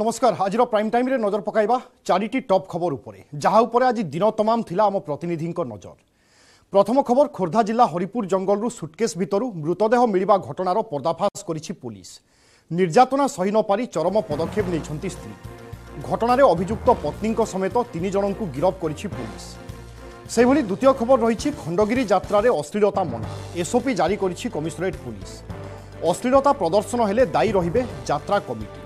নমস্কার আজর প্রাইম টাইমে নজর পকাইবা চারিটি টপ খবর উপরে যা উপরে আজ দিন তমাম লা আম প্রতিনিধি নজর প্রথম খবর খোর্ধা জেলা হরিপুর জঙ্গল সুটকেস ভিতর মৃতদেহ মিলবা ঘটনার পর্দাফাশ করেছে পুলিশ নির্যাতনা সহি নপারি চরম পদক্ষেপ নিয়েছেন স্ত্রী ঘটনার অভিযুক্ত পত্নী সমেত তিন জনক গিরফ করেছে পুলিশ সেইভাবে দ্বিতীয় খবর রয়েছে খণ্ডগিরি যাত্রার অশ্লীলতা মনা এসওপি জারি করেছে কমিশনরেট পুলিশ অশ্লীলতা প্রদর্শন হলে দায়ী রহবে যাত্রা কমিটি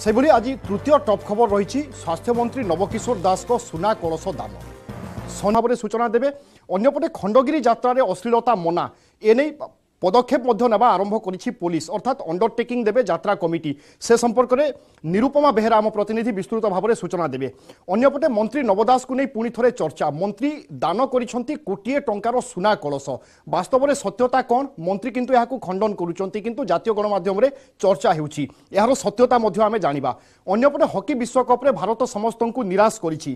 ସେଭଳି ଆଜି ତୃତୀୟ ଟପ୍ ଖବର ରହିଛି ସ୍ୱାସ୍ଥ୍ୟମନ୍ତ୍ରୀ ନବକିଶୋର ଦାସଙ୍କ ସୁନା କଳସ ଦାନ ସନ ଭାବରେ ସୂଚନା ଦେବେ ଅନ୍ୟପଟେ ଖଣ୍ଡଗିରି ଯାତ୍ରାରେ ଅଶ୍ଳୀଳତା ମନା ଏନେଇ পদক্ষেপ মধ্য নেওয়া আরম্ভ করেছে পুলিশ অর্থাৎ অন্ডরটেকিং দেবে যাত্রা কমিটি সে সম্পর্কে নিরুপমা বেহরা আমার প্রতিনিধি বিস্তৃত ভাবে সূচনা দেবে অন্যপটে মন্ত্রী নবদাসকে নিয়ে পুঁ থে চর্চা মন্ত্রী দান করেছেন কোটিয়ে টঙ্কার সুনা কলস বাস্তবরে সত্যতা কণ মন্ত্রী কিন্তু এখন খণ্ডন করছেন কিন্তু জাতীয় গণমাধ্যমে চর্চা হচ্ছে এর সত্যতা মধ্যে আমি জাঁয়া অন্যপটে হকি বিশ্বকপে ভারত সমস্ত নিরাশ করেছি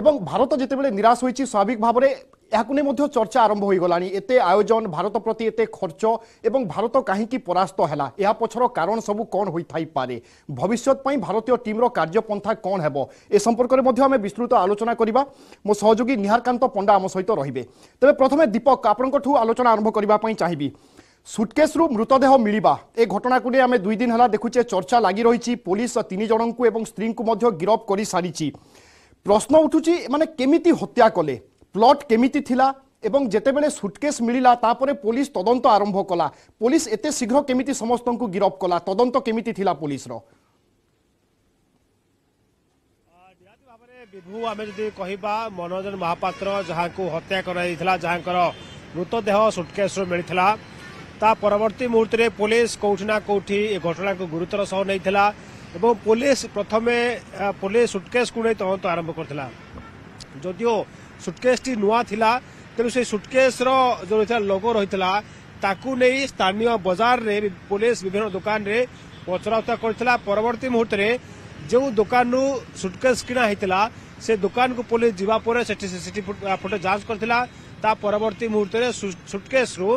এবং ভারত যেতবে নিরাশ হয়েছে স্বাভাবিক ভাবে ଏହାକୁ ନେଇ ମଧ୍ୟ ଚର୍ଚ୍ଚା ଆରମ୍ଭ ହୋଇଗଲାଣି ଏତେ ଆୟୋଜନ ଭାରତ ପ୍ରତି ଏତେ ଖର୍ଚ୍ଚ ଏବଂ ଭାରତ କାହିଁକି ପରାସ୍ତ ହେଲା ଏହା ପଛର କାରଣ ସବୁ କ'ଣ ହୋଇଥାଇପାରେ ଭବିଷ୍ୟତ ପାଇଁ ଭାରତୀୟ ଟିମ୍ର କାର୍ଯ୍ୟପନ୍ଥା କ'ଣ ହେବ ଏ ସମ୍ପର୍କରେ ମଧ୍ୟ ଆମେ ବିସ୍ତୃତ ଆଲୋଚନା କରିବା ମୋ ସହଯୋଗୀ ନିହାରକାନ୍ତ ପଣ୍ଡା ଆମ ସହିତ ରହିବେ ତେବେ ପ୍ରଥମେ ଦୀପକ ଆପଣଙ୍କଠୁ ଆଲୋଚନା ଆରମ୍ଭ କରିବା ପାଇଁ ଚାହିଁବି ସୁଟକେସ୍ରୁ ମୃତଦେହ ମିଳିବା ଏ ଘଟଣାକୁ ନେଇ ଆମେ ଦୁଇ ଦିନ ହେଲା ଦେଖୁଛେ ଚର୍ଚ୍ଚା ଲାଗି ରହିଛି ପୋଲିସ ତିନି ଜଣଙ୍କୁ ଏବଂ ସ୍ତ୍ରୀଙ୍କୁ ମଧ୍ୟ ଗିରଫ କରିସାରିଛି ପ୍ରଶ୍ନ ଉଠୁଛି ମାନେ କେମିତି ହତ୍ୟା କଲେ প্লট কেমিতি লা এবং যেতবে সুটকেস মিলা তাপরে পুলিশ তদন্ত আরম্ভ কলা পুলিশ এত শীঘ্র কেমিতি সমস্ত গিরফ কলা তদন্ত কেমিতি লা পুলিশর বিভু আমি যদি কহবা মনোরঞ্জন মহাপাত্র যা হত্যা করা যাঙ্কর মৃতদেহ সুটকেস্রু মিলা তা পরবর্তী মুহূর্তে পুলিশ কোটি না কোটি এ ঘটনাকে গুরুতর সহ নেই এবং পুলিশ প্রথমে পুলিশ সুটকেসু নিয়ে তদন্ত আরম্ভ করেছিল যদিও ସୁଟକେସ୍ଟି ନୂଆ ଥିଲା ତେଣୁ ସେହି ସୁଟକେସ୍ର ଯେଉଁ ରହିଥିଲା ଲୋଗୋ ରହିଥିଲା ତାକୁ ନେଇ ସ୍ଥାନୀୟ ବଜାରରେ ପୋଲିସ ବିଭିନ୍ନ ଦୋକାନରେ ପଚରାଉଚରା କରିଥିଲା ପରବର୍ତ୍ତୀ ମୁହୂର୍ତ୍ତରେ ଯେଉଁ ଦୋକାନରୁ ସୁଟକେସ୍ କିଣା ହୋଇଥିଲା ସେ ଦୋକାନକୁ ପୋଲିସ ଯିବା ପରେ ସେଠି ସିସିଟି ଫଟୋ ଯାଞ୍ଚ କରିଥିଲା ତା ପରବର୍ତ୍ତୀ ମୁହୂର୍ତ୍ତରେ ସୁଟକେସ୍ରୁ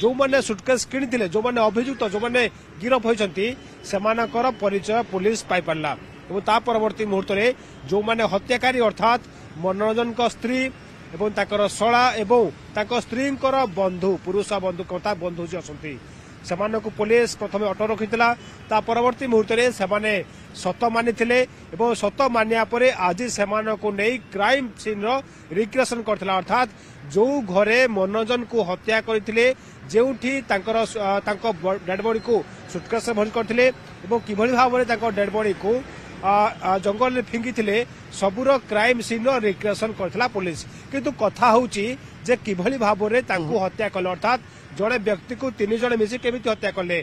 ଯେଉଁମାନେ ସୁଟକେସ୍ କିଣିଥିଲେ ଯେଉଁମାନେ ଅଭିଯୁକ୍ତ ଯେଉଁମାନେ ଗିରଫ ହୋଇଛନ୍ତି ସେମାନଙ୍କର ପରିଚୟ ପୋଲିସ ପାଇପାରିଲା ଏବଂ ତା ପରବର୍ତ୍ତୀ ମୁହୂର୍ତ୍ତରେ ଯେଉଁମାନେ ହତ୍ୟାକାରୀ ଅର୍ଥାତ୍ ମନୋରଞ୍ଜନଙ୍କ ସ୍ତ୍ରୀ ଏବଂ ତାଙ୍କର ଶଳା ଏବଂ ତାଙ୍କ ସ୍ତ୍ରୀଙ୍କର ବନ୍ଧୁ ପୁରୁଷ ବନ୍ଧୁ କଥା ବନ୍ଧୁ ଯିଏ ଅଛନ୍ତି ସେମାନଙ୍କୁ ପୋଲିସ ପ୍ରଥମେ ଅଟକ ରଖିଥିଲା ତା ପରବର୍ତ୍ତୀ ମୁହୂର୍ତ୍ତରେ ସେମାନେ ସତ ମାନିଥିଲେ ଏବଂ ସତ ମାନିବା ପରେ ଆଜି ସେମାନଙ୍କୁ ନେଇ କ୍ରାଇମ୍ ସିନ୍ର ରିକ୍ରିଏସନ୍ କରିଥିଲା ଅର୍ଥାତ୍ ଯେଉଁ ଘରେ ମନୋରଞ୍ଜନଙ୍କୁ ହତ୍ୟା କରିଥିଲେ ଯେଉଁଠି ତାଙ୍କର ତାଙ୍କ ଡେଡ଼ବଡ଼ିକୁ ସୁଟକେସ୍ରେ ଭରି କରିଥିଲେ ଏବଂ କିଭଳି ଭାବରେ ତାଙ୍କ ଡେଡ଼ବଡ଼ିକୁ ଜଙ୍ଗଲରେ ଫିଙ୍ଗିଥିଲେ ସବୁର କ୍ରାଇମ୍ ସିନ୍ର ରିକ୍ରିଏସନ୍ କରିଥିଲା ପୋଲିସ କିନ୍ତୁ କଥା ହେଉଛି ଯେ କିଭଳି ଭାବରେ ତାଙ୍କୁ ହତ୍ୟା କଲେ ଅର୍ଥାତ୍ ଜଣେ ବ୍ୟକ୍ତିକୁ ତିନି ଜଣ ମିଶି କେମିତି ହତ୍ୟା କଲେ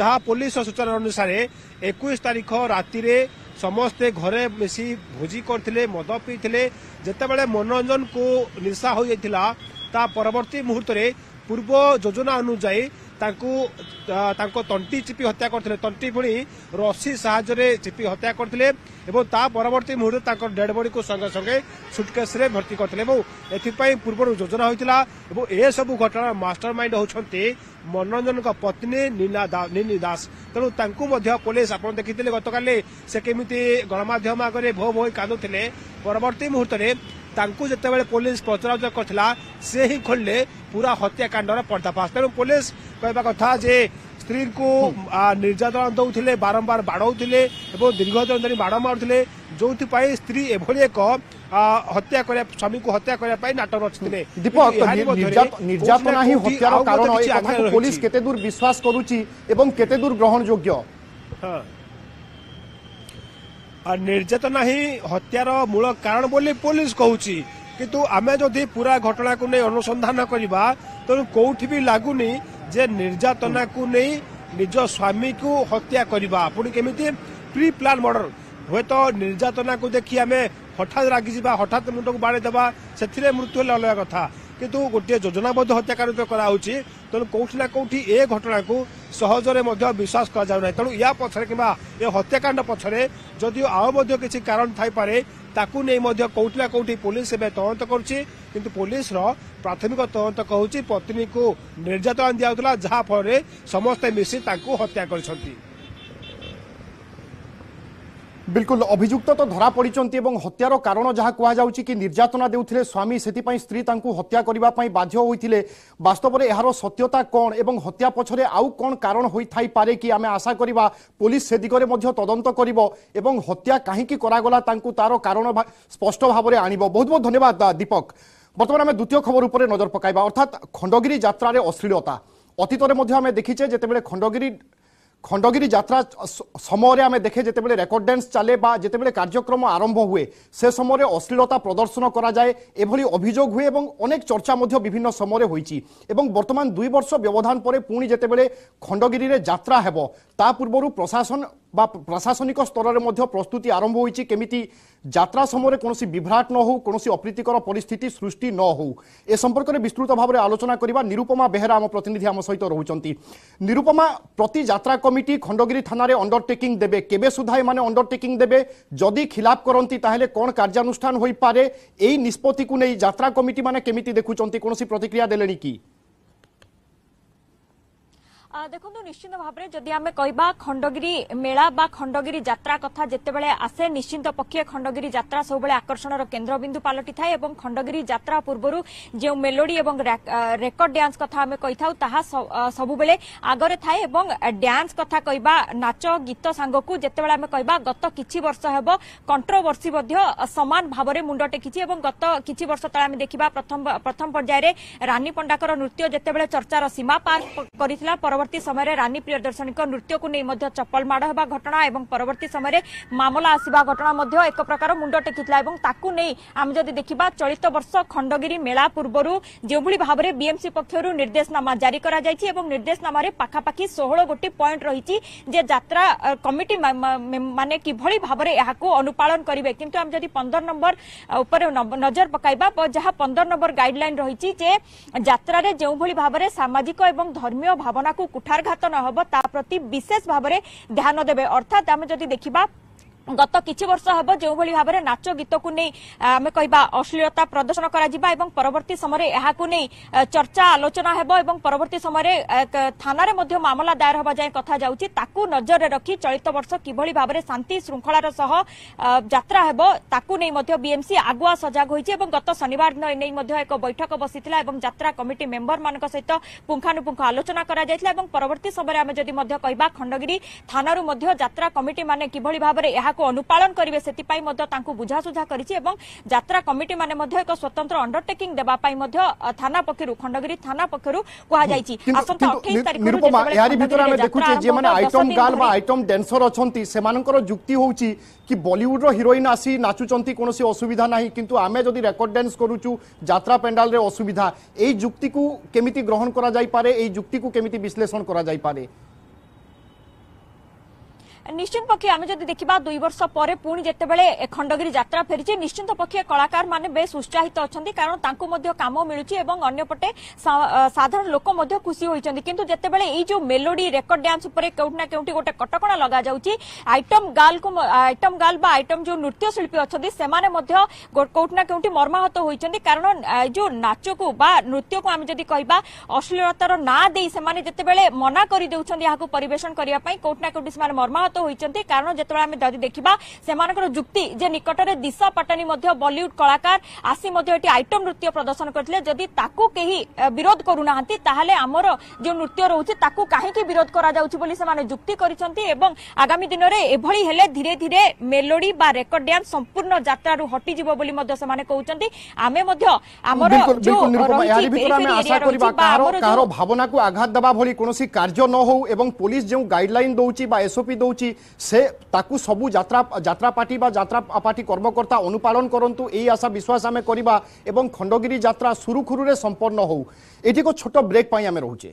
ଯାହା ପୋଲିସର ସୂଚନା ଅନୁସାରେ ଏକୋଇଶ ତାରିଖ ରାତିରେ ସମସ୍ତେ ଘରେ ମିଶି ଭୋଜି କରିଥିଲେ ମଦ ପିଇଥିଲେ ଯେତେବେଳେ ମନୋରଞ୍ଜନକୁ ନିଶା ହୋଇଯାଇଥିଲା ତା ପରବର୍ତ୍ତୀ ମୁହୂର୍ତ୍ତରେ পূর্ব যোজনা অনুযায়ী ତାଙ୍କୁ ତାଙ୍କ ତଣ୍ଟି ଚିପି ହତ୍ୟା କରିଥିଲେ ତଣ୍ଟି ପୁଣି ରସି ସାହାଯ୍ୟରେ ଚିପି ହତ୍ୟା କରିଥିଲେ ଏବଂ ତା ପରବର୍ତ୍ତୀ ମୁହୂର୍ତ୍ତରେ ତାଙ୍କ ଡେଡ୍ ବଡିକୁ ସଙ୍ଗେ ସଙ୍ଗେ ସୁଟକେସ୍ରେ ଭର୍ତ୍ତି କରିଥିଲେ ଏବଂ ଏଥିପାଇଁ ପୂର୍ବରୁ ଯୋଜନା ହୋଇଥିଲା ଏବଂ ଏସବୁ ଘଟଣାର ମାଷ୍ଟର ମାଇଣ୍ଡ ହେଉଛନ୍ତି ମନୋରଞ୍ଜନଙ୍କ ପତ୍ନୀ ନୀନା ନୀନି ଦାସ ତେଣୁ ତାଙ୍କୁ ମଧ୍ୟ ପୋଲିସ ଆପଣ ଦେଖିଥିଲେ ଗତକାଲି ସେ କେମିତି ଗଣମାଧ୍ୟମ ଆଗରେ ଭୋ ଭୋଇ କାନ୍ଦୁଥିଲେ ପରବର୍ତ୍ତୀ ମୁହୂର୍ତ୍ତରେ ତାଙ୍କୁ ଯେତେବେଳେ ପୋଲିସ ପଚରାଉଚରା କରିଥିଲା ସେ ହିଁ ଖୋଲିଲେ પૂરા હત્યાકાંડનો પર્દાફાશ ତେଣୁ ପୋଲିସ କହିବା କଥା ଯେ ସ୍ତ୍ରୀଙ୍କୁ ନିର୍ଯାତନା ଦେଉଥିଲେ ବାରମ୍ବାର ବାଡ଼ଉଥିଲେ ଏବଂ ଦୀର୍ଘଦିନ ଧରି ମାଡ଼ ମାରୁଥିଲେ ଯେଉଁଥିପାଇଁ ସ୍ତ୍ରୀ ଏଭଳି ଏକ ହତ୍ୟା କରିବା ସ୍ୱାମୀକୁ ହତ୍ୟା କରିବା ପାଇଁ ନାଟକ ରଚିଥିଲେ ନିର୍ଯାତନା ହିଁ ହତ୍ୟାର କାରଣ ପୋଲିସ କେତେ ଦୂର ବିଶ୍ୱାସ କରୁଛି ଏବଂ କେତେ ଦୂର ଗ୍ରହଣଯୋଗ୍ୟ ହଁ নির্যাতনা হি হত্যার মূল কারণ বলে পুলিশ কুচি কিন্তু ଆମେ ଯଦି ପୁରା ଘଟଣାକୁ ନେଇ ଅନୁସନ୍ଧାନ କରିବା ତେଣୁ କୋଉଠି ବି ଲାଗୁନି ଯେ ନିର୍ଯାତନାକୁ ନେଇ ନିଜ ସ୍ୱାମୀକୁ ହତ୍ୟା କରିବା ପୁଣି କେମିତି ପ୍ରି ପ୍ଲାନ୍ ମର୍ଡର ହୁଏତ ନିର୍ଯାତନାକୁ ଦେଖି ଆମେ ହଠାତ୍ ରାଗିଯିବା ହଠାତ୍ ମୁଣ୍ଡକୁ ବାଡ଼େଇଦେବା ସେଥିରେ ମୃତ୍ୟୁ ହେଲେ ଅଲଗା କଥା କିନ୍ତୁ ଗୋଟିଏ ଯୋଜନାବଦ୍ଧ ହତ୍ୟାକାଣ୍ଡ ତ କରାହେଉଛି ତେଣୁ କୋଉଠି ନା କୋଉଠି ଏ ଘଟଣାକୁ ସହଜରେ ମଧ୍ୟ ବିଶ୍ୱାସ କରାଯାଉ ନାହିଁ ତେଣୁ ୟା ପଛରେ କିମ୍ବା ଏ ହତ୍ୟାକାଣ୍ଡ ପଛରେ ଯଦିଓ ଆଉ ମଧ୍ୟ କିଛି କାରଣ ଥାଇପାରେ ତାକୁ ନେଇ ମଧ୍ୟ କୋଉଠି ନା କୋଉଠି ପୋଲିସ ଏବେ ତଦନ୍ତ କରୁଛି କିନ୍ତୁ ପୋଲିସର ପ୍ରାଥମିକ ତଦନ୍ତ କହୁଛି ପତ୍ନୀଙ୍କୁ ନିର୍ଯାତନା ଦିଆଯାଉଥିଲା ଯାହାଫଳରେ ସମସ୍ତେ ମିଶି ତାଙ୍କୁ ହତ୍ୟା କରିଛନ୍ତି বিলকুল অভিযুক্ত তো ধরা পড়ছেন এবং হত্যার কারণ যা কুযাচ্ছে কি নির্যাতনা দেউলে স্বামী সেপা স্ত্রী তাঁকু হত্যা করা বাধ্য হয়েছিল বাস্তবরে এর সত্যতা কণ এবং হত্যা পছরে আউ কণ কারণ হয়ে থাইপরে কি আমি আশা করা পুলিশ সে দিগরে তদন্ত করব এবং হত্যা কী করাগলা তাঁকু তার কারণ স্পষ্ট ভাবে আনব বহুত বহুত ধন্যবাদ দীপক বর্তমানে আমি দ্বিতীয় খবর উপরে নজর পকাইবা অর্থাৎ খণ্ডগিরি যাত্রার অশ্লীলতা অতীতরে আমি দেখিছে যেতবে খণ্ডগিরি খণ্ডগিরি যাত্রা সময় আমি দেখে যেতবে রেকর্ড ড্যান্স চালে বা যেতবে কার্যক্রম আরম্ভ হুয়ে সে সময় অশ্লীলতা প্রদর্শন করা যায় এভাবে অভিযোগ হুয়ে এবং অনেক চর্চা মধ্য বিভিন্ন সময় হয়েছি এবং বর্তমান দুই বর্ষ ব্যবধান পরে পুঁ যেতবে খণ্ডগিরি যাত্রা হব তা পূর্ব প্রশাসন বা প্রশাসনিক স্তরের মধ্যে প্রস্তুতি আরম্ভ হয়েছে কেমিতি যাত্রা সময় কোণী বিভ্রাট ন হো কোণী অপ্রীতিকর পরিস্থিতি সৃষ্টি ন হো এ সম্পর্কের বিস্তৃত ভাবে আলোচনা করা নিরুপমা বেহেরা আম প্রতিনিধি আম সহ রয়েছেন নিরুপমা প্রতি যাত্রা কমিটি খণ্ডগিরি থানার অন্ডরটেকিং দেবে কেবে সুদ্ধা এমানে অন্ডরটেকিং দেবে যদি খিলাপ করতে তাহলে কোণ কার্যানুষ্ঠান হয়ে পড়ে এই নিষ্পত্তি যাত্রা কমিটি মানে কেমিতি দেখুম কোণী প্রতিক্রিয়া দেলে কি দেখুন নিশ্চিন্ত ভাবে যদি আমি কহা খণ্ডগিরি মেলা বা খণ্ডগিরি যাত্রা কথা যেতবে আসে নিশ্চিন্ত পক্ষে খণ্ডগিরি যাত্রা সবুলে আকর্ষণর কেন্দ্রবিন্দু পালটি থাকে এবং খণ্ডগিরি যাত্রা পূর্বর যে মেলোডি এবং রেকর্ড ড্যান্স কথা আমি কইথাও তাহা সবুলে আগরে থাকে এবং ড্যান্স কথা কহা নাচ গীত সাঙ্গকু যেতবে আমি কহা গত কিছু বর্ষ হব কন্ট্রোভর্সি সমান ভাবে মুন্ড টেকিছি এবং গত কিছু বর্ষ তলে আমি দেখা প্রথম পর্যায়ে রানী পণ্ডাকর নৃত্য যেতবে চর্চার সীমা পার করে ପରବର୍ତ୍ତୀ ସମୟରେ ରାନୀ ପ୍ରିୟଦର୍ଶନୀଙ୍କ ମୃତ୍ୟୁକୁ ନେଇ ମଧ୍ୟ ଚପଲ ମାଡ଼ ହେବା ଘଟଣା ଏବଂ ପରବର୍ତ୍ତୀ ସମୟରେ ମାମଲା ଆସିବା ଘଟଣା ମଧ୍ୟ ଏକ ପ୍ରକାର ମୁଣ୍ଡ ଟେକିଥିଲା ଏବଂ ତାକୁ ନେଇ ଆମେ ଯଦି ଦେଖିବା ଚଳିତ ବର୍ଷ ଖଣ୍ଡଗିରି ମେଳା ପୂର୍ବରୁ ଯେଉଁଭଳି ଭାବରେ ବିଏମ୍ସି ପକ୍ଷରୁ ନିର୍ଦ୍ଦେଶନାମା ଜାରି କରାଯାଇଛି ଏବଂ ନିର୍ଦ୍ଦେଶନାମାରେ ପାଖାପାଖି ଷୋହଳ ଗୋଟି ପଏଣ୍ଟ ରହିଛି ଯେ ଯାତ୍ରା କମିଟି ମାନେ କିଭଳି ଭାବରେ ଏହାକୁ ଅନୁପାଳନ କରିବେ କିନ୍ତୁ ଆମେ ଯଦି ପନ୍ଦର ନମ୍ବର ଉପରେ ନଜର ପକାଇବା ଯାହା ପନ୍ଦର ନମ୍ବର ଗାଇଡଲାଇନ୍ ରହିଛି ଯେ ଯାତ୍ରାରେ ଯେଉଁଭଳି ଭାବରେ ସାମାଜିକ ଏବଂ ଧର୍ମୀୟ ଭାବନାକୁ কুঠারঘাত নহব তা প্রতি বিশেষ ভাবে ধ্যান দেবে অর্থাৎ আমি যদি দেখিবা গত কিছু বর্ষ হব যেভাবে ভাবে নাচ গীতক আমি কহা অশ্লীলতা প্রদর্শন করা এবং পরবর্তী সময় এখন চর্চা আলোচনা হব এবং পরবর্তী সময় থানার মধ্যে মামলা দায়ের হওয়া যায় কথা যাচ্ছে তাকে নজরে রাখি চলিত বর্ষ কিভাবে ভাবে শান্তি শৃঙ্খলার সহ যাত্রা হব তাকে বিএমসি আগুয়া সজাগ হয়েছে এবং গত শনিবার দিন এনে এক বৈঠক বসি এবং যাত্রা কমিটি মেম্বর মান সহ পুঙ্খানুপুঙ্খ আলোচনা করা যাই এবং পরবর্তী সময় আমি যদি কহা খণ্ডগি থানার যাত্রা কমিটি মানে কিভাবে ভাবে ତାହାକୁ ଅନୁପାଳନ କରିବେ ସେଥିପାଇଁ ମଧ୍ୟ ତାଙ୍କୁ ବୁଝାସୁଝା କରିଛି ଏବଂ ଯାତ୍ରା କମିଟିମାନେ ମଧ୍ୟ ଏକ ସ୍ୱତନ୍ତ୍ର ଅଣ୍ଡରଟେକିଂ ଦେବା ପାଇଁ ମଧ୍ୟ ଥାନା ପକ୍ଷରୁ ଖଣ୍ଡଗିରି ଥାନା ପକ୍ଷରୁ କୁହାଯାଇଛି ଆସନ୍ତା ଅଠେଇଶ ତାରିଖ ଯୁକ୍ତି ହେଉଛି କି ବଲିଉଡର ହିରୋଇନ୍ ଆସି ନାଚୁଛନ୍ତି କୌଣସି ଅସୁବିଧା ନାହିଁ କିନ୍ତୁ ଆମେ ଯଦି ରେକର୍ଡ ଡ୍ୟାନ୍ସ କରୁଛୁ ଯାତ୍ରା ପେଣ୍ଡାଲରେ ଅସୁବିଧା এই ଯୁକ୍ତିକୁ କେମିତି ଗ୍ରହଣ କରାଯାଇପାରେ যাইপারে ଯୁକ୍ତିକୁ କେମିତି কেমিতি କରାଯାଇପାରେ নিশ্চিত পক্ষে আমি যদি দেখা দুই বর্ষ পরে পুঁ যেত খণ্ডগিরি যাত্রা ফেছে নিশ্চিত পক্ষে কলাকার মানে বেশ উৎসাহিত অনেক কারণ তাঁকু মধ্যে কাম মিলুছি এবং অন্যপটে সাধারণ লোক মধ্যে খুশি হয়েছেন কিন্তু যেত এই যে মেলোডি রেকর্ড ডান্স উপরে কেউটি না কেউটি গোটে কটকা লগা যাচ্ছে আইটম গার্ল আইটম গার্ল বা আইটম যে নৃত্যশিল্পী অনেক সে কেউটি না কেউটি মর্মাহত হয়েছেন কারণ যে নাচকু বা নৃত্যকু আমি যদি কহা অশ্লীলতার না দিয়ে সে যেত মনা করে দেওয়া পরিবেশন করা কেউটি না কেউটি সে মর্মাহত ହୋଇଛନ୍ତି କାରଣ ଯେତେବେଳେ ଆମେ ଯଦି ଦେଖିବା ସେମାନଙ୍କର ଯୁକ୍ତି ଯେ ନିକଟରେ ଦିଶା ପାଟାନୀ ମଧ୍ୟ ବଲିଉଡ୍ କଳାକାର ଆସି ମଧ୍ୟ ଏଠି ଆଇଟମ୍ ନୃତ୍ୟ ପ୍ରଦର୍ଶନ କରିଥିଲେ ଯଦି ତାକୁ କେହି ବିରୋଧ କରୁନାହାନ୍ତି ତାହେଲେ ଆମର ଯେଉଁ ନୃତ୍ୟ ରହୁଛି ତାକୁ କାହିଁକି ବିରୋଧ କରାଯାଉଛି ବୋଲି ସେମାନେ ଯୁକ୍ତି କରିଛନ୍ତି ଏବଂ ଆଗାମୀ ଦିନରେ ଏଭଳି ହେଲେ ଧୀରେ ଧୀରେ ମେଲୋଡି ବା ରେକର୍ଡ ଡ୍ୟାନ୍ସ ସମ୍ପୂର୍ଣ୍ଣ ଯାତ୍ରାରୁ ହଟିଯିବ ବୋଲି ମଧ୍ୟ ସେମାନେ କହୁଛନ୍ତି ଆମେ ମଧ୍ୟ ଆମର ଭାବନାକୁ ଆଘାତ ଦେବା ଭଳି କୌଣସି କାର୍ଯ୍ୟ ନ ହଉ ଏବଂ ପୋଲିସ ଯେଉଁ ଗାଇଡଲାଇନ ଦଉଛି ବା ଏସ୍ଓପି ଦଉଛି ରହୁଛି ସେ ତାକୁ ସବୁ ଯାତ୍ରା ଯାତ୍ରା ପାର୍ଟି ବା ଯାତ୍ରା ପାର୍ଟି କର୍ମକର୍ତ୍ତା ଅନୁପାଳନ କରନ୍ତୁ ଏହି ଆଶା ବିଶ୍ୱାସ ଆମେ କରିବା ଏବଂ ଖଣ୍ଡଗିରି ଯାତ୍ରା ସୁରୁଖୁରୁରେ ସମ୍ପନ୍ନ ହେଉ ଏଠି ଏକ ଛୋଟ ବ୍ରେକ୍ ପାଇଁ ଆମେ ରହୁଛେ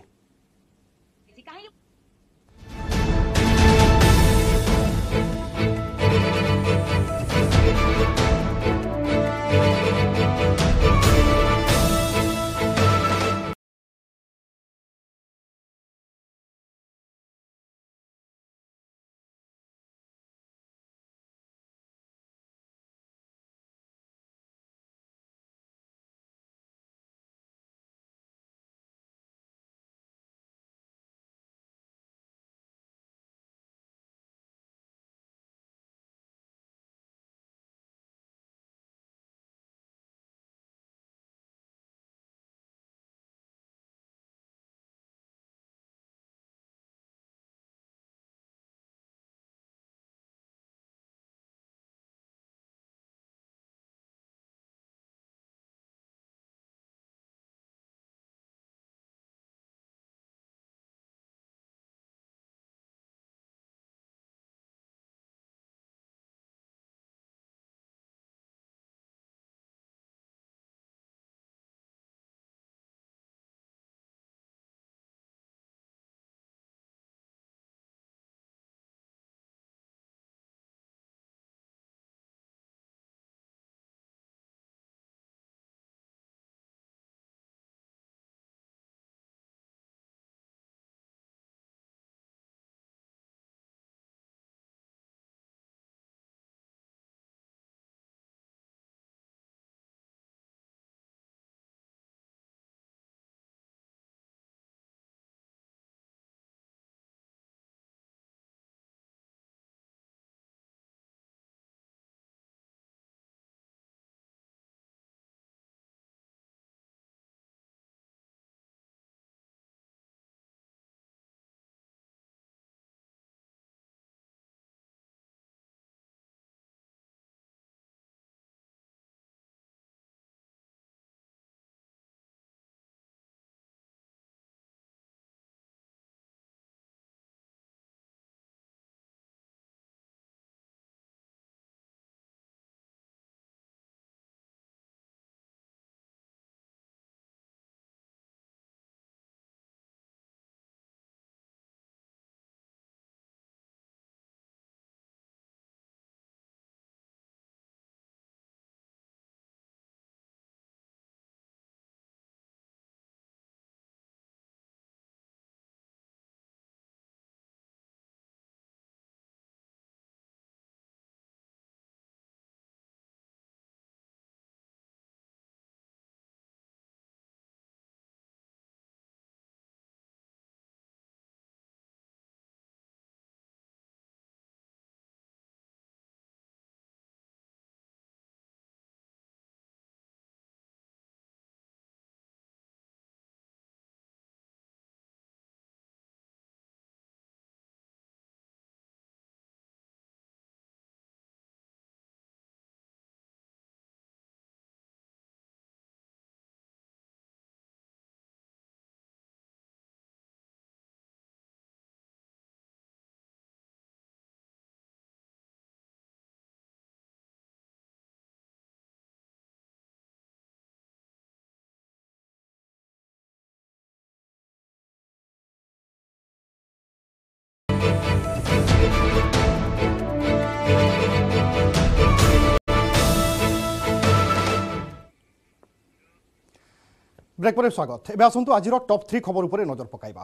ବ୍ରେକ୍ ପରେ ସ୍ୱାଗତ ଏବେ ଆସନ୍ତୁ ଆଜିର ଟପ୍ ଥ୍ରୀ ଖବର ଉପରେ ନଜର ପକାଇବା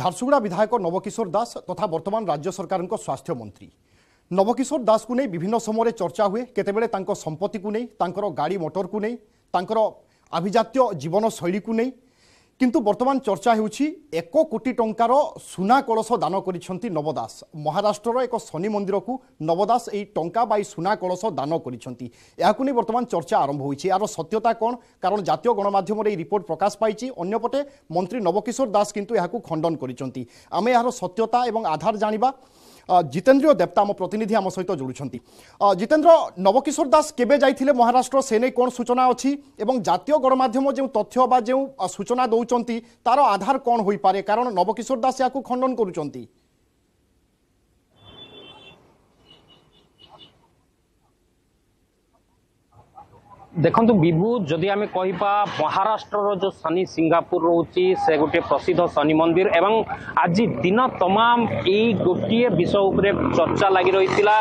ଝାରସୁଗୁଡ଼ା ବିଧାୟକ ନବକିଶୋର ଦାସ ତଥା ବର୍ତ୍ତମାନ ରାଜ୍ୟ ସରକାରଙ୍କ ସ୍ୱାସ୍ଥ୍ୟ ମନ୍ତ୍ରୀ ନବକିଶୋର ଦାସକୁ ନେଇ ବିଭିନ୍ନ ସମୟରେ ଚର୍ଚ୍ଚା ହୁଏ କେତେବେଳେ ତାଙ୍କ ସମ୍ପତ୍ତିକୁ ନେଇ ତାଙ୍କର ଗାଡ଼ି ମଟରକୁ ନେଇ ତାଙ୍କର ଆଭିଜାତ୍ୟ ଜୀବନଶୈଳୀକୁ ନେଇ কিন্তু বর্তমান চর্চা ହେଉଛି ଏକ କୋଟି ଟଙ୍କାର ସୁନା କଳସ ଦାନ କରିଛନ୍ତି ନବ ଦାସ ମହାରାଷ୍ଟ୍ରର ଏକ ଶନି ମନ୍ଦିରକୁ ନବ ଦାସ ଏହି ଟଙ୍କା ବା ଏହି ସୁନା କଳସ ଦାନ କରିଛନ୍ତି ଏହାକୁ ନେଇ ବର୍ତ୍ତମାନ ଚର୍ଚ୍ଚା ଆରମ୍ଭ ହୋଇଛି ଏହାର ସତ୍ୟତା କ'ଣ କାରଣ ଜାତୀୟ ଗଣମାଧ୍ୟମରେ ଏହି ରିପୋର୍ଟ ପ୍ରକାଶ ପାଇଛି ଅନ୍ୟପଟେ ମନ୍ତ୍ରୀ ନବକିଶୋର ଦାସ କିନ୍ତୁ ଏହାକୁ ଖଣ୍ଡନ କରିଛନ୍ତି ଆମେ ଏହାର ସତ୍ୟତା ଏବଂ ଆଧାର ଜାଣିବା জিতেন্দ্রীয় দেবতা আম প্রতিনিধি আম সহ যোড়ুচ্ছেন জিতেন্দ্র নবকিশোর দাস কেবে যাই মহারাষ্ট্র সে নেই কোণ সূচনা অছি এবং জাতীয় গণমাধ্যম যে তথ্য বা যে সূচনা দৌঁচ তার আধার কোণ হয়ে পড়ে কারণ নবকিশোর দাস এখন খণ্ডন করুচ্ছেন ଦେଖନ୍ତୁ ବିଭୁ ଯଦି ଆମେ କହିବା ମହାରାଷ୍ଟ୍ରର ଯେଉଁ ଶନି ସିଙ୍ଗାପୁର ରହୁଛି ସେ ଗୋଟିଏ ପ୍ରସିଦ୍ଧ ଶନି ମନ୍ଦିର ଏବଂ ଆଜି ଦିନ ତମାମ ଏଇ ଗୋଟିଏ ବିଷୟ ଉପରେ ଚର୍ଚ୍ଚା ଲାଗି ରହିଥିଲା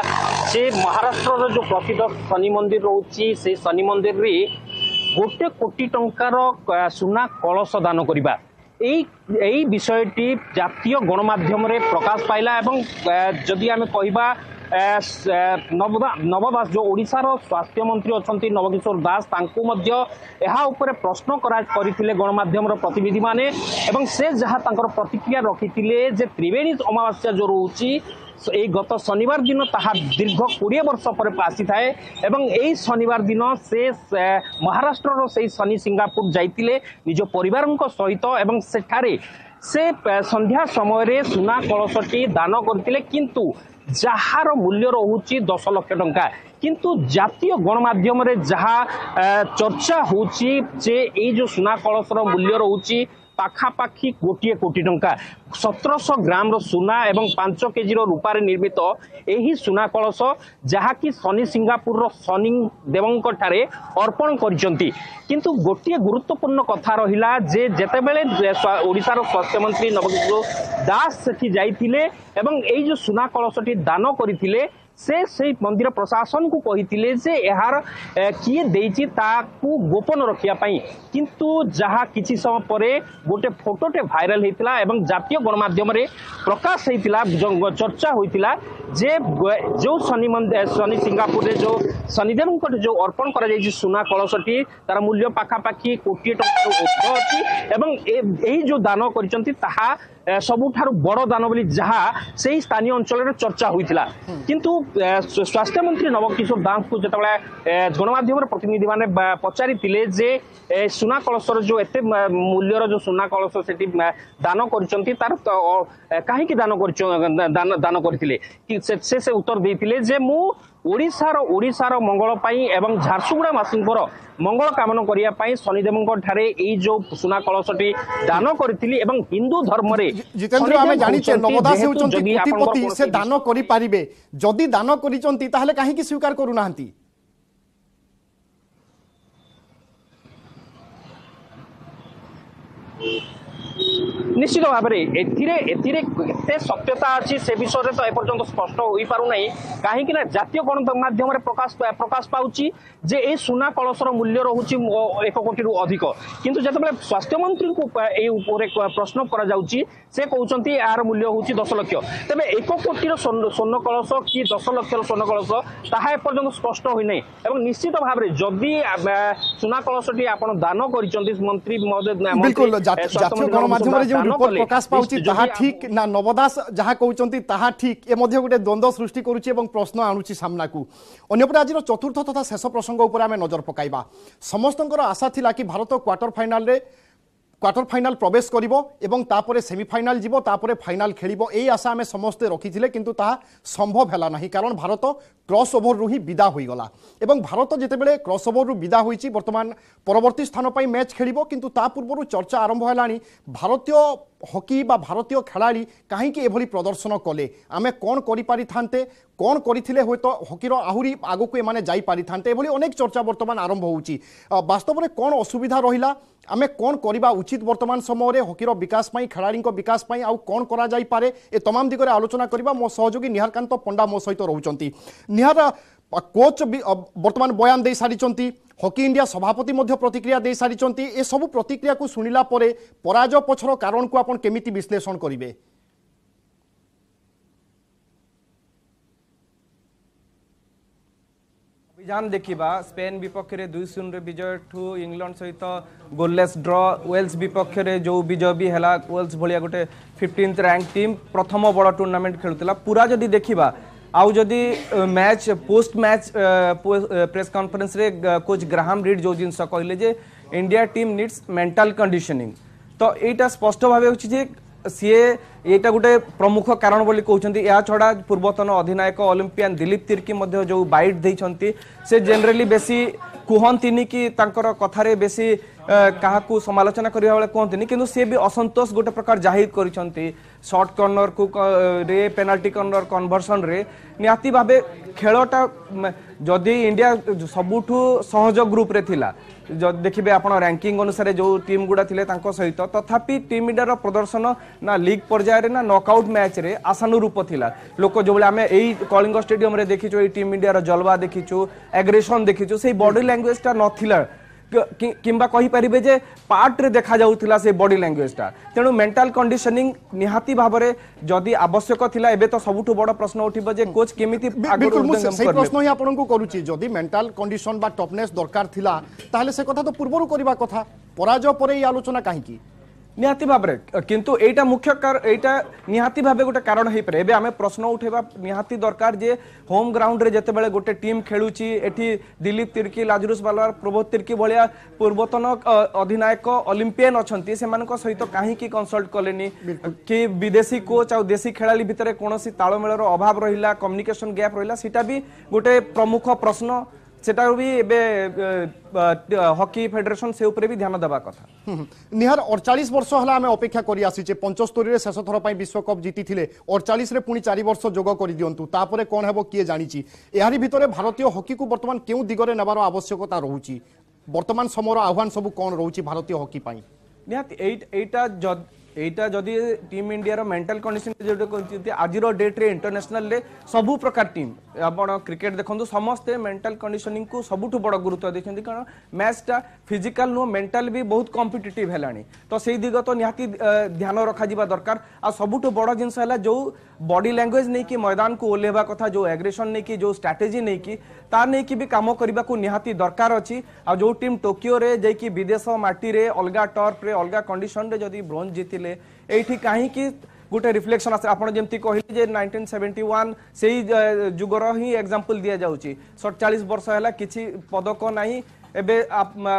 ସେ ମହାରାଷ୍ଟ୍ରର ଯେଉଁ ପ୍ରସିଦ୍ଧ ଶନି ମନ୍ଦିର ରହୁଛି ସେଇ ଶନି ମନ୍ଦିରରେ ଗୋଟେ କୋଟି ଟଙ୍କାର ସୁନା କଳସ ଦାନ କରିବା এই এই বিষয়টি জাতীয় গণমাধ্যমে প্রকাশ পাইলা এবং যদি আমি কহবা ନବ ଦାସ ଯେଉଁ ଓଡ଼ିଶାର ସ୍ୱାସ୍ଥ୍ୟମନ୍ତ୍ରୀ ଅଛନ୍ତି ନବକିଶୋର ଦାସ ତାଙ୍କୁ ମଧ୍ୟ ଏହା ଉପରେ ପ୍ରଶ୍ନ କରା କରିଥିଲେ ଗଣମାଧ୍ୟମର ପ୍ରତିନିଧିମାନେ ଏବଂ ସେ ଯାହା ତାଙ୍କର ପ୍ରତିକ୍ରିୟା ରଖିଥିଲେ ଯେ ତ୍ରିବେଣୀ ଅମାବାସ୍ୟା ଯେଉଁ ରହୁଛି এই গত শনিবার দিন তাহা দীর্ঘ কোড়িয়ে বর্ষ পরে আসি থাকে এবং এই শনিবার দিন সে মহারাষ্ট্রর সেই শনি সিঙ্গাপুর যাইলে নিজ পরিবার সহিত এবং সেঠারে সে সন্ধ্যা সময়ের সুনা কলসটি দান করলে কিন্তু ଯାହାର ମୂଲ୍ୟ ରହୁଛି ଦଶ ଲକ୍ଷ ଟଙ୍କା କିନ୍ତୁ ଜାତୀୟ ଗଣମାଧ୍ୟମରେ ଯାହା ଚର୍ଚ୍ଚା ହେଉଛି ଯେ ଏଇ ଯେଉଁ ସୁନା କଳସର ମୂଲ୍ୟ ରହୁଛି ପାଖାପାଖି ଗୋଟିଏ କୋଟି ଟଙ୍କା ସତରଶହ ଗ୍ରାମର ସୁନା ଏବଂ ପାଞ୍ଚ କେଜିର ରୂପାରେ ନିର୍ମିତ ଏହି ସୁନା କଳସ ଯାହାକି ସନି ସିଙ୍ଗାପୁରର ସନି ଦେବଙ୍କ ଠାରେ ଅର୍ପଣ କରିଛନ୍ତି କିନ୍ତୁ ଗୋଟିଏ ଗୁରୁତ୍ୱପୂର୍ଣ୍ଣ କଥା ରହିଲା ଯେ ଯେତେବେଳେ ଓଡ଼ିଶାର ସ୍ୱାସ୍ଥ୍ୟମନ୍ତ୍ରୀ ନବକିଶୋର ଦାସ ସେଠି ଯାଇଥିଲେ ଏବଂ ଏଇ ଯେଉଁ ସୁନା କଳସଟି ଦାନ କରିଥିଲେ ସେ ସେଇ ମନ୍ଦିର ପ୍ରଶାସନକୁ କହିଥିଲେ ଯେ ଏହାର କିଏ ଦେଇଛି ତାକୁ ଗୋପନ ରଖିବା ପାଇଁ କିନ୍ତୁ ଯାହା କିଛି ସମୟ ପରେ ଗୋଟେ ଫଟୋଟେ ଭାଇରାଲ୍ ହେଇଥିଲା ଏବଂ ଜାତୀୟ ଗଣମାଧ୍ୟମରେ ପ୍ରକାଶ ହେଇଥିଲା ଚର୍ଚ୍ଚା ହୋଇଥିଲା ଯେ ଯେଉଁ ଶନି ଶନି ସିଙ୍ଗାପୁରରେ ଯେଉଁ ଶନିଦେବଙ୍କଠୁ ଯେଉଁ ଅର୍ପଣ କରାଯାଇଛି ସୁନା କଳସଟି ତାର ମୂଲ୍ୟ ପାଖାପାଖି କୋଟିଏ ଟଙ୍କାରୁ ଅଧିକ ଅଛି ଏବଂ ଏହି ଯେଉଁ ଦାନ କରିଛନ୍ତି ତାହା ସବୁଠାରୁ ବଡ଼ ଦାନ ବୋଲି ଯାହା ସେହି ସ୍ଥାନୀୟ ଅଞ୍ଚଳରେ ଚର୍ଚ୍ଚା ହୋଇଥିଲା କିନ୍ତୁ ସ୍ୱାସ୍ଥ୍ୟମନ୍ତ୍ରୀ ନବ କିଶୋର ଦାସଙ୍କୁ ଯେତେବେଳେ ଗଣମାଧ୍ୟମର ପ୍ରତିନିଧିମାନେ ପଚାରିଥିଲେ ଯେ ସୁନା କଳସର ଯେଉଁ ଏତେ ମୂଲ୍ୟର ଯେଉଁ ସୁନା କଳସ ସେଠି ଦାନ କରିଛନ୍ତି ତାର କାହିଁକି ଦାନ କରିଛ ଦାନ କରିଥିଲେ ସେ ସେ ଉତ୍ତର ଦେଇଥିଲେ ଯେ ମୁଁ ଓଡ଼ିଶାର ଓଡ଼ିଶାର ମଙ୍ଗଳ ପାଇଁ ଏବଂ ଝାରସୁଗୁଡ଼ାବାସୀଙ୍କର ମଙ୍ଗଳ କାମନା କରିବା ପାଇଁ ଶନିଦେବଙ୍କ ଠାରେ ଏଇ ଯୋଉ ସୁନା କଳସଟି ଦାନ କରିଥିଲି ଏବଂ ହିନ୍ଦୁ ଧର୍ମରେ ଜିତେନ୍ଦ୍ର ଆମେ ଜାଣିଛେ ନବଦାସ ହେଉଛନ୍ତି କୋଟିପତି ସେ ଦାନ କରିପାରିବେ ଯଦି ଦାନ କରିଛନ୍ତି ତାହେଲେ କାହିଁକି ସ୍ୱୀକାର କରୁନାହାନ୍ତି Thank you. ନିଶ୍ଚିତ ଭାବରେ ଏଥିରେ ଏଥିରେ କେତେ ସତ୍ୟତା ଅଛି ସେ ବିଷୟରେ ତ ଏପର୍ଯ୍ୟନ୍ତ ସ୍ପଷ୍ଟ ହୋଇପାରୁନାହିଁ କାହିଁକି ନା ଜାତୀୟ ଗଣମାଧ୍ୟମରେ ପ୍ରକାଶ ପ୍ରକାଶ ପାଉଛି ଯେ ଏ ସୁନା କଳସର ମୂଲ୍ୟ ରହୁଛି ଏକ କୋଟିରୁ ଅଧିକ କିନ୍ତୁ ଯେତେବେଳେ ସ୍ୱାସ୍ଥ୍ୟମନ୍ତ୍ରୀଙ୍କୁ ଏ ଉପରେ ପ୍ରଶ୍ନ କରାଯାଉଛି ସେ କହୁଛନ୍ତି ଏହାର ମୂଲ୍ୟ ହେଉଛି ଦଶ ଲକ୍ଷ ତେବେ ଏକ କୋଟିର ସ୍ୱର୍ଣ୍ଣ କଳସ କି ଦଶ ଲକ୍ଷର ସ୍ୱର୍ଣ୍ଣ କଳସ ତାହା ଏପର୍ଯ୍ୟନ୍ତ ସ୍ପଷ୍ଟ ହୋଇନାହିଁ ଏବଂ ନିଶ୍ଚିତ ଭାବରେ ଯଦି ସୁନା କଳସଟି ଆପଣ ଦାନ କରିଛନ୍ତି ମନ୍ତ୍ରୀ ମହୋଦୟ রিপোর্ট প্রকাশ পাচ্ছে তাহা ঠিক না নবদাস যা কৌন তাহা ঠিক এ মধ্যে গোটে দ্বন্দ্ব সৃষ্টি করুছি এবং প্রশ্ন আনুছি সামনাকু অন্যপটে আজির চতুর্থ তথা শেষ প্রসঙ্গ উপরে আমি নজর পকাইবা সমস্ত আশা লা কি ভারত কোয়ার্টর ফাইনালে কোয়ার্টর ফাইনাল প্রবেশ করব এবং তাপরে সেমিফাইনাল যাব তাপরে ফাইনাল খেলব এই আশা আমি সমস্তে রকিলে কিন্তু তাহা সম্ভব হল না কারণ ভারত ক্রস ওভরু হি বিদা হয়ে গলা এবং ভারত যেতবে ক্রস ওভরু বিদা হয়েছি বর্তমান পরবর্তী স্থান ম্যাচ খেলব কিন্তু তা পূর্ব চর্চা আরম্ভ হল ভারতীয় হকি বা ভারতীয় খেলাড়ি কাহিকি এভাবে প্রদর্শন কলে আমি কণ করে পারিথান্তে কণ করে হয়তো হকির আহরি আগুক এমানে যাই পারিথান্তে এভাবে অনেক চর্চা বর্তমান আরম্ভ হচ্ছে বাস্তবরে কণ অসুবিধা রহিলা আমি কণ করা উচিত বর্তমান সময়ের হকির বিকাশ পাই খেলাড়ি বিকাশ পাই আউ কণ করা যাই পারে এ তমাম দিগরে আলোচনা করা মো সহযোগী নিহারকান্ত পণ্ডা মো সহ রয়েছেন নিহার কোচ বর্তমান বয়ান দিয়ে সারিছেন হকি ইন্ডিয়া সভাপতি মধ্য প্রতিক্রিয়া দিয়ে সারিছেন এসব প্রতিক্রিয়া শুণিলা পরে পরাজয় পছর কারণকু আপনার কেমিটি বিশ্লেষণ করবে অভিযান দেখিবা স্পেন বিপক্ষে দুই শূন্য বিজয় ঠু ইংল্যান্ড সহিত গোললেস ড্র ওয়েলস বিপক্ষে যে বিজয় বি হেলা ওয়েলস ভাল গোটে ফিফটিন্থ র্যাঙ্ক টিম প্রথম বড় টুর্নামেন্ট খেলুলা পুরা যদি দেখিবা ଆଉ ଯଦି ମ୍ୟାଚ୍ ପୋଷ୍ଟ ମ୍ୟାଚ୍ ପ୍ରେସ୍ କନଫରେନ୍ସରେ କୋଚ୍ ଗ୍ରାହାମ୍ ରିଡ୍ ଯେଉଁ ଜିନିଷ କହିଲେ ଯେ India team needs mental conditioning ତ ଏଇଟା ସ୍ପଷ୍ଟ ଭାବେ ହେଉଛି ଯେ ସିଏ ଏଇଟା ଗୋଟେ ପ୍ରମୁଖ କାରଣ ବୋଲି କହୁଛନ୍ତି ଏହା ଛଡ଼ା ପୂର୍ବତନ ଅଧିନାୟକ ଅଲିମ୍ପିଆନ୍ ଦିଲୀପ ତିର୍କି ମଧ୍ୟ ଯେଉଁ ବାଇଟ୍ ଦେଇଛନ୍ତି ସେ ଜେନେରାଲି ବେଶୀ କୁହନ୍ତିନି କି ତାଙ୍କର କଥାରେ ବେଶୀ କାହାକୁ ସମାଲୋଚନା କରିବା ବେଳେ କୁହନ୍ତିନି କିନ୍ତୁ ସେ ବି ଅସନ୍ତୋଷ ଗୋଟେ ପ୍ରକାର ଜାହିର କରିଛନ୍ତି ସର୍ଟ କର୍ଣ୍ଣରକୁ ରେ ପେନାଲ୍ଟି କର୍ଣ୍ଣର କନଭର୍ସନରେ ନିହାତି ଭାବେ ଖେଳଟା ଯଦି ଇଣ୍ଡିଆ ସବୁଠୁ ସହଜ ଗ୍ରୁପରେ ଥିଲା ଦେଖିବେ ଆପଣ ରାଙ୍କିଙ୍ଗ ଅନୁସାରେ ଯେଉଁ ଟିମ୍ ଗୁଡ଼ା ଥିଲେ ତାଙ୍କ ସହିତ ତଥାପି ଟିମ୍ ଇଣ୍ଡିଆର ପ୍ରଦର୍ଶନ ନା ଲିଗ୍ ପର୍ଯ୍ୟାୟରେ ନା ନକ୍ଆଉଟ୍ ମ୍ୟାଚ୍ରେ ଆଶାନୁରୂପ ଥିଲା ଲୋକ ଯେଉଁଭଳି ଆମେ ଏଇ କଳିଙ୍ଗ ଷ୍ଟାଡିୟମରେ ଦେଖିଛୁ ଏଇ ଟିମ୍ ଇଣ୍ଡିଆର ଜଲବା ଦେଖିଛୁ ଆଗ୍ରେସନ୍ ଦେଖିଛୁ ସେଇ ବଡି ଲାଙ୍ଗୁଏଜଟା ନଥିଲା কিংবা কহিপারে যে পার্টরে দেখা যাওয়া সেই বডি ল্যাঙ্গুয়েজটা তেমন মেন্টাল কন্ডিশনিং নিহতি ভাবে যদি আবশ্যক লা এবে তো সবুঠু বড় প্রশ্ন উঠিব যে কোচ কেমিতি প্রশ্ন হি আপনার করুচি যদি মেন্টাল কন্ডিশন বা টপনেস দরকার লা তাহলে সে কথা তো পূর্বর করা কথা পরাজয় পরে এই আলোচনা কাহিকি ନିହାତି ଭାବରେ କିନ୍ତୁ ଏଇଟା ମୁଖ୍ୟ ଏଇଟା ନିହାତି ଭାବେ ଗୋଟେ କାରଣ ହେଇପାରେ ଏବେ ଆମେ ପ୍ରଶ୍ନ ଉଠାଇବା ନିହାତି ଦରକାର ଯେ ହୋମ୍ ଗ୍ରାଉଣ୍ଡରେ ଯେତେବେଳେ ଗୋଟେ ଟିମ୍ ଖେଳୁଛି ଏଠି ଦିଲ୍ଲୀପ ତିର୍କି ଲାଜରୁସ ବାଲାର ପ୍ରବୋଧ ତିର୍କି ଭଳିଆ ପୂର୍ବତନ ଅଧିନାୟକ ଅଲିମ୍ପିଆନ୍ ଅଛନ୍ତି ସେମାନଙ୍କ ସହିତ କାହିଁକି କନସଲ୍ଟ କଲେନି କି ବିଦେଶୀ କୋଚ୍ ଆଉ ଦେଶୀ ଖେଳାଳି ଭିତରେ କୌଣସି ତାଳମେଳର ଅଭାବ ରହିଲା କମ୍ୟୁନିକେସନ୍ ଗ୍ୟାପ୍ ରହିଲା ସେଇଟା ବି ଗୋଟେ ପ୍ରମୁଖ ପ୍ରଶ୍ନ সেটা বি এবে হকি ফেডারেশন সে উপরে বি ধ্যান দেবা কথা নিহার 48 বর্ষ হলা আমি অপেক্ষা করে আসিছে রে শেষ থর পাই জিতি থিলে 48 রে পুনি 4 বর্ষ যোগ করি দিওন্তু তারপরে কোন হব কি জাঁচি এর ভিতরে ভারতীয় হকি কু বর্তমান কেউ দিগরে নেবার আবশ্যকতা রয়েছে বর্তমান সময়ের আহ্বান সব কোন রয়েছে ভারতীয় হকি পাই নিহাত এইটা এইটা যদি ଟିମ୍ ଇଣ୍ଡିଆର ମେଣ୍ଟାଲ କଣ୍ଡିସନ ଯେଉଁଟା କହିଛନ୍ତି ଆଜିର ଡେଟ୍ରେ ଇଣ୍ଟରନ୍ୟାସନାଲରେ ସବୁ ପ୍ରକାର ଟିମ୍ ଆପଣ କ୍ରିକେଟ୍ ଦେଖନ୍ତୁ ସମସ୍ତେ ମେଣ୍ଟାଲ କଣ୍ଡିସନିଂକୁ ସବୁଠୁ ବଡ଼ ଗୁରୁତ୍ୱ ଦେଇଛନ୍ତି କାରଣ ମ୍ୟାଚ୍ଟା ଫିଜିକାଲ ନୁହଁ ମେଣ୍ଟାଲ ବି ବହୁତ କମ୍ପିଟେଟିଭ୍ ହେଲାଣି ତ ସେଇ ଦିଗ ତ ନିହାତି ଧ୍ୟାନ ରଖାଯିବା ଦରକାର ଆଉ ସବୁଠୁ ବଡ଼ ଜିନିଷ ହେଲା ଯେଉଁ ବଡି ଲାଙ୍ଗୁଏଜ ନେଇକି ମୈଦାନକୁ ଓହ୍ଲେଇବା କଥା ଯେଉଁ ଆଗ୍ରେସନ୍ ନେଇକି ଯେଉଁ ଷ୍ଟ୍ରାଟେଜି ନେଇକି ତା ନେଇକି ବି କାମ କରିବାକୁ ନିହାତି ଦରକାର ଅଛି ଆଉ ଯେଉଁ ଟିମ୍ ଟୋକିଓରେ ଯାଇକି ବିଦେଶ ମାଟିରେ ଅଲଗା ଟର୍ଫରେ ଅଲଗା କଣ୍ଡିସନରେ ଯଦି ବ୍ରୋଞ୍ଜ ଜିତିଲେ କହିଲେ ଏଇଠି କାହିଁକି ଗୋଟେ ରିଫ୍ଲେକ୍ସନ୍ ଆସେ ଆପଣ ଯେମିତି କହିଲେ ଯେ ନାଇନଟିନ୍ ସେଭେଣ୍ଟି ୱାନ୍ ସେଇ ଯୁଗର ହିଁ ଏକ୍ଜାମ୍ପଲ୍ ଦିଆଯାଉଛି ସତଚାଳିଶ ବର୍ଷ ହେଲା କିଛି ପଦକ ନାହିଁ ଏବେ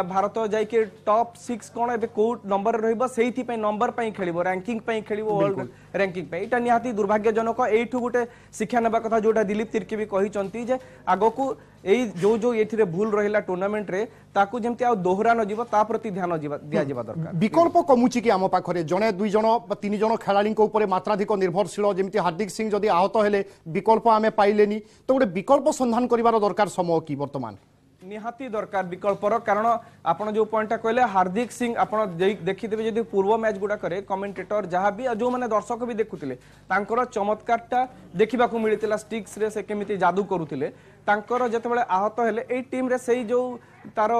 ଭାରତ ଯାଇକି ଟପ୍ ସିକ୍ସ କ'ଣ ଏବେ କୋଉ ନମ୍ବର ରହିବ ସେଇଥିପାଇଁ ନମ୍ବର ପାଇଁ ଖେଳିବ ରାଙ୍କିଂ ପାଇଁ ଖେଳିବ ୱାର୍ଲଡ ରାଙ୍କିଂ ପାଇଁ ଏଇଟା ନିହାତି ଦୁର୍ଭାଗ୍ୟଜନକ ଏଇଠୁ ଗୋଟେ ଶିକ୍ଷା ନେବା କଥା ଯୋଉଟା ଦିଲ୍ଲୀପ ତିର୍କି ବି କହିଛନ୍ତି ଯେ ଆଗକୁ ଏଇ ଯୋଉ ଯୋଉ ଏଥିରେ ଭୁଲ ରହିଲା ଟୁର୍ଣ୍ଣାମେଣ୍ଟରେ ତାକୁ ଯେମିତି ଆଉ ଦୋହରା ନଯିବ ତା ପ୍ରତି ଧ୍ୟାନ ଦିଆଯିବା ଦରକାର ବିକଳ୍ପ କମୁଛି କି ଆମ ପାଖରେ ଜଣେ ଦୁଇ ଜଣ ତିନି ଜଣ ଖେଳାଳିଙ୍କ ଉପରେ ମାତ୍ରାଧିକ ନିର୍ଭରଶୀଳ ଯେମିତି ହାର୍ଦ୍ଦିକ ସିଂ ଯଦି ଆହତ ହେଲେ ବିକଳ୍ପ ଆମେ ପାଇଲେନି ତ ଗୋଟେ ବିକଳ୍ପ ସନ୍ଧାନ କରିବାର ଦରକାର ସମୟ କି ବର୍ତ୍ତମାନ নিহাতি দরকার বিকল্পর কারণ আপনার যে পয়েন্টটা কহিলেন হার্দিক সিং আপনার দেখিদেবে যদি পূর্ব ম্যাচ গুড়াকরে কমেন্টেটর যা বি যে মানে দর্শক বি দেখুলে তাঁর চমৎকারটা দেখা মিলে স্টিক্সরে সে কেমিতি জাদু করুলে তাঁর যেতবে আহত হলে এই টিম রে সেই যে তার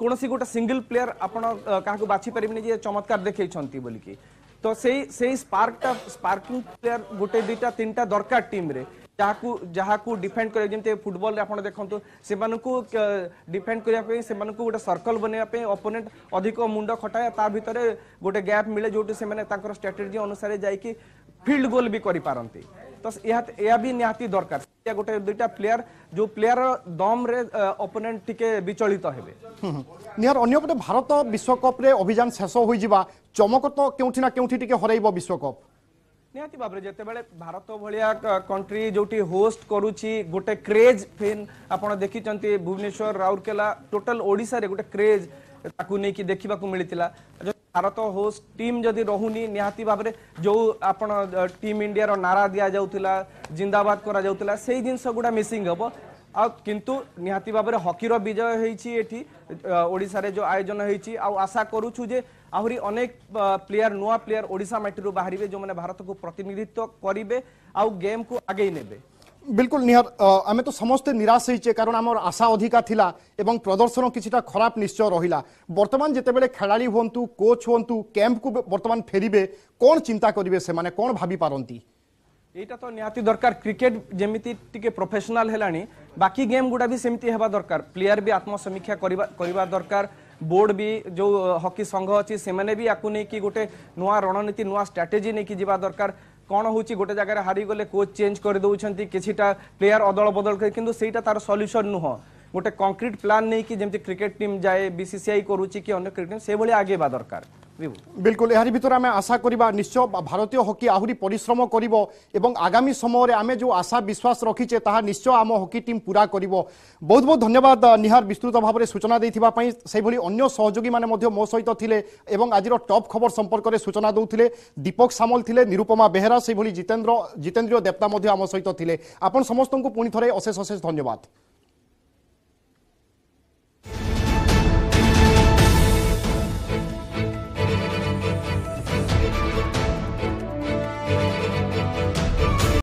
কোণী গোটে সিঙ্গল প্লেয়ার আপনার কাহকু বাছি পারিবেনি যে চমৎকার দেখাইছেন বলিকি তো সেই সেই স্পার্কটা স্পার্কিং প্লেয়ার গোটে দুইটা তিনটা দরকার টিম রে ଯାହାକୁ ଯାହାକୁ ଡିଫେଣ୍ଡ କରିବା ଯେମିତି ଫୁଟବଲରେ ଆପଣ ଦେଖନ୍ତୁ ସେମାନଙ୍କୁ ଡିଫେଣ୍ଡ କରିବା ପାଇଁ ସେମାନଙ୍କୁ ଗୋଟେ ସର୍କଲ ବନେଇବା ପାଇଁ ଅପୋନେଣ୍ଟ ଅଧିକ ମୁଣ୍ଡ ଖଟାଏ ତା ଭିତରେ ଗୋଟେ ଗ୍ୟାପ୍ ମିଳେ ଯେଉଁଠି ସେମାନେ ତାଙ୍କର ଷ୍ଟ୍ରାଟେଜି ଅନୁସାରେ ଯାଇକି ଫିଲ୍ଡ ଗୋଲ୍ ବି କରିପାରନ୍ତି ତ ଏହା ବି ନିହାତି ଦରକାର ଗୋଟେ ଦୁଇଟା ପ୍ଲେୟାର ଯୋଉ ପ୍ଲେୟାର ଦମରେ ଅପୋନେଣ୍ଟ ଟିକେ ବିଚଳିତ ହେବେ ନିହାର ଅନ୍ୟପଟେ ଭାରତ ବିଶ୍ୱକପ୍ରେ ଅଭିଯାନ ଶେଷ ହୋଇଯିବା ଚମକ ତ କେଉଁଠି ନା କେଉଁଠି ଟିକେ ହରାଇବ ବିଶ୍ୱକପ୍ ନିହାତି ଭାବରେ ଯେତେବେଳେ ଭାରତ ଭଳିଆ କଣ୍ଟ୍ରି ଯେଉଁଠି ହୋଷ୍ଟ କରୁଛି ଗୋଟେ କ୍ରେଜ୍ ଫିନ୍ ଆପଣ ଦେଖିଛନ୍ତି ଭୁବନେଶ୍ୱର ରାଉରକେଲା ଟୋଟାଲ ଓଡ଼ିଶାରେ ଗୋଟେ କ୍ରେଜ୍ ତାକୁ ନେଇକି ଦେଖିବାକୁ ମିଳିଥିଲା ଭାରତ ହୋଷ୍ଟ ଟିମ୍ ଯଦି ରହୁନି ନିହାତି ଭାବରେ ଯେଉଁ ଆପଣ ଟିମ୍ ଇଣ୍ଡିଆର ନାରା ଦିଆଯାଉଥିଲା ଜିନ୍ଦାବାଦ କରାଯାଉଥିଲା ସେଇ ଜିନିଷ ଗୁଡ଼ା ମିସିଂ ହେବ ଆଉ କିନ୍ତୁ ନିହାତି ଭାବରେ ହକିର ବିଜୟ ହେଇଛି ଏଠି ଓଡ଼ିଶାରେ ଯେଉଁ ଆୟୋଜନ ହେଇଛି ଆଉ ଆଶା କରୁଛୁ ଯେ আহরি অনেক প্লেয়ার নূয়া প্লেয়ার ওড়িশা মাটিরু বাহারিবে যে ভারতকে প্রতিনিধিত্ব করবে আউ গেম কু আগেই নেবে বিলকুল নিহার আমি তো সমস্তে নিরাশ হয়েছে কারণ আমার আশা অধিকা লা এবং প্রদর্শন কিছুটা খারাপ নিশ্চয় রহিলা বর্তমান যেতবে খেলাড়ি হুঁতু কোচ হুঁতু ক্যাম্পকু বর্তমান ফেরিবে কোন চিন্তা করবে সে মানে কোন ভাবি পারন্তি এইটা তো নিহতি দরকার ক্রিকেট যেমিতি টিকে প্রফেশনাল হেলানি বাকি গেম গুড়া বি সেমিতি হেবা দরকার প্লেয়ার বি আত্মসমীক্ষা করিবা করিবা দরকার ବୋର୍ଡ ବି ଯେଉଁ ହକି ସଂଘ ଅଛି ସେମାନେ ବି ୟାକୁ ନେଇକି ଗୋଟେ ନୂଆ ରଣନୀତି ନୂଆ ଷ୍ଟ୍ରାଟେଜି ନେଇକି ଯିବା ଦରକାର କ'ଣ ହେଉଛି ଗୋଟେ ଜାଗାରେ ହାରିଗଲେ କୋଚ୍ ଚେଞ୍ଜ କରିଦେଉଛନ୍ତି କିଛିଟା ପ୍ଲେୟାର ଅଦଳ ବଦଳ କରି କିନ୍ତୁ ସେଇଟା ତାର ସଲ୍ୟୁସନ୍ ନୁହଁ ଗୋଟେ କଂକ୍ରିଟ୍ ପ୍ଲାନ୍ ନେଇକି ଯେମିତି କ୍ରିକେଟ୍ ଟିମ୍ ଯାଏ ବିସିସିଆଇ କରୁଛି କି ଅନ୍ୟ କ୍ରିକେଟ୍ ଟିମ୍ ସେଭଳି ଆଗେଇବା ଦରକାର ବିଲକୁଲ ଏହାରି ଭିତରେ ଆମେ ଆଶା କରିବା ନିଶ୍ଚୟ ଭାରତୀୟ ହକି ଆହୁରି ପରିଶ୍ରମ କରିବ ଏବଂ ଆଗାମୀ ସମୟରେ ଆମେ ଯେଉଁ ଆଶା ବିଶ୍ୱାସ ରଖିଛେ ତାହା ନିଶ୍ଚୟ ଆମ ହକି ଟିମ୍ ପୁରା କରିବ ବହୁତ ବହୁତ ଧନ୍ୟବାଦ ନିହାର ବିସ୍ତୃତ ଭାବରେ ସୂଚନା ଦେଇଥିବା ପାଇଁ ସେହିଭଳି ଅନ୍ୟ ସହଯୋଗୀମାନେ ମଧ୍ୟ ମୋ ସହିତ ଥିଲେ ଏବଂ ଆଜିର ଟପ୍ ଖବର ସମ୍ପର୍କରେ ସୂଚନା ଦେଉଥିଲେ ଦୀପକ ସାମଲ ଥିଲେ ନିରୁପମା ବେହେରା ସେହିଭଳି ଜିତେନ୍ଦ୍ର ଜିତେନ୍ଦ୍ରୀୟ ଦେବତା ମଧ୍ୟ ଆମ ସହିତ ଥିଲେ ଆପଣ ସମସ୍ତଙ୍କୁ ପୁଣି ଥରେ ଅଶେଷ ଅଶେଷ ଧନ୍ୟବାଦ